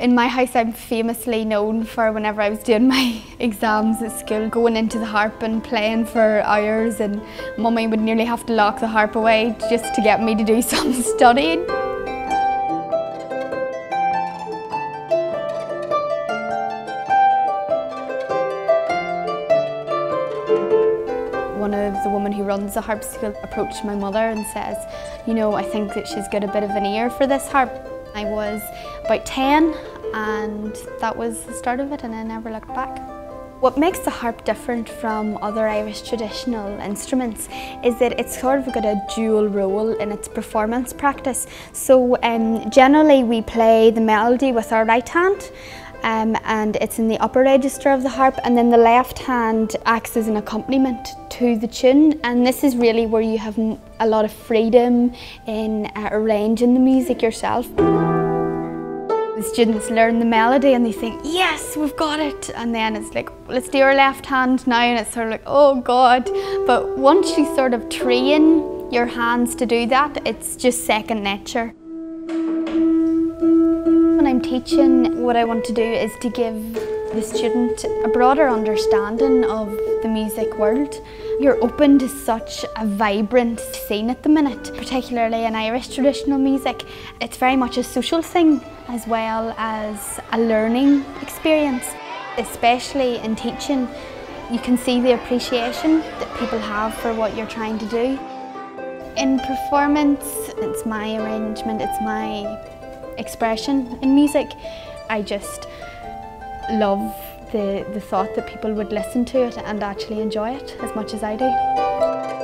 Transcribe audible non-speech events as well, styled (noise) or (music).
In my house I'm famously known for whenever I was doing my (laughs) exams at school going into the harp and playing for hours and mummy would nearly have to lock the harp away just to get me to do (laughs) some studying. One of the women who runs the harp school approached my mother and says, you know, I think that she's got a bit of an ear for this harp. I was about 10 and that was the start of it and I never looked back. What makes the harp different from other Irish traditional instruments is that it's sort of got a dual role in its performance practice. So um, generally we play the melody with our right hand um, and it's in the upper register of the harp and then the left hand acts as an accompaniment to the tune and this is really where you have a lot of freedom in uh, arranging the music yourself. The students learn the melody and they think, yes, we've got it. And then it's like, let's do our left hand now. And it's sort of like, oh God. But once you sort of train your hands to do that, it's just second nature. When I'm teaching, what I want to do is to give the student a broader understanding of the music world. You're open to such a vibrant scene at the minute, particularly in Irish traditional music. It's very much a social thing as well as a learning experience. Especially in teaching, you can see the appreciation that people have for what you're trying to do. In performance, it's my arrangement, it's my expression in music. I just love the, the thought that people would listen to it and actually enjoy it as much as I do.